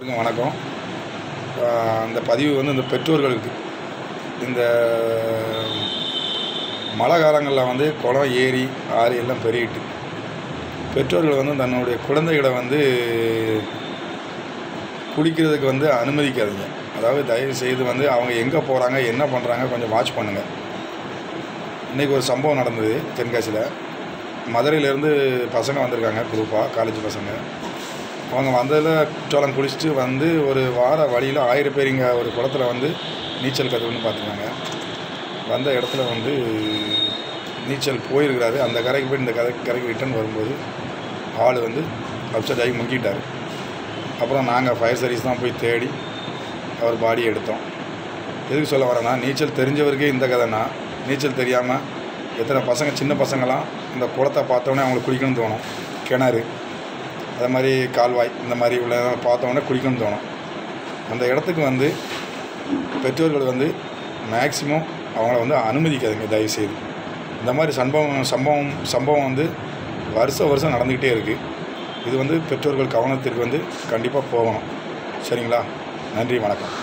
எல்லாருக்கும் வணக்கம். அந்த பதிவு வந்து இந்த பெற்றோர்களுக்கு இந்த மழை காலங்களில் வந்து குளம் ஏரி ஆறு எல்லாம் பெருகிட்டு. பெற்றோர்கள் வந்து தன்னுடைய குழந்தைகளை வந்து குடிக்கிறதுக்கு வந்து அனுமதிக்காதீங்க. அதாவது தயவு செய்து வந்து அவங்க எங்கே போகிறாங்க என்ன பண்ணுறாங்க கொஞ்சம் வாட்ச் பண்ணுங்கள் இன்றைக்கி ஒரு சம்பவம் நடந்தது தென்காசியில். மதுரையிலேருந்து பசங்க வந்திருக்காங்க குரூப்பாக காலேஜ் பசங்க. அவங்க வந்ததில் குற்றாலம் குளிச்சுட்டு வந்து ஒரு வார வழியில் ஆயிரம் பேர் இங்கே ஒரு குளத்துல வந்து நீச்சல் கற்றுக்கணும்னு பார்த்துருக்காங்க வந்த இடத்துல வந்து நீச்சல் போயிருக்கிறாரு. அந்த கரைக்கு போய் இந்த கரை கரைக்கு ரிட்டர்ன் வரும்போது ஆள் வந்து அப்செட் ஆகி முங்கிட்டார். அப்புறம் நாங்கள் ஃபயர் சர்வீஸ் தான் போய் தேடி அவர் பாடியை எடுத்தோம். எதுக்கு சொல்ல வரேன்னா நீச்சல் தெரிஞ்சவருக்கே இந்த கதைனா நீச்சல் தெரியாமல் எத்தனை பசங்க சின்ன பசங்களாம் இந்த குளத்தை பார்த்தோன்னே அவங்களுக்கு குளிக்கணும்னு தோணும். கிணறு. அதை மாதிரி கால்வாய் இந்த மாதிரி உள்ள பார்த்தோன்னே குளிக்கணும்னு தோணும். அந்த இடத்துக்கு வந்து பெற்றோர்கள் வந்து மேக்சிமம் அவங்கள வந்து அனுமதிக்காதுங்க தயவுசெய்து. இந்த மாதிரி சம்பவம் சம்பவம் சம்பவம் வந்து வருஷம் வருஷம் நடந்துக்கிட்டே இருக்குது இது வந்து பெற்றோர்கள் கவனத்திற்கு வந்து கண்டிப்பாக போகணும். சரிங்களா? நன்றி வணக்கம்.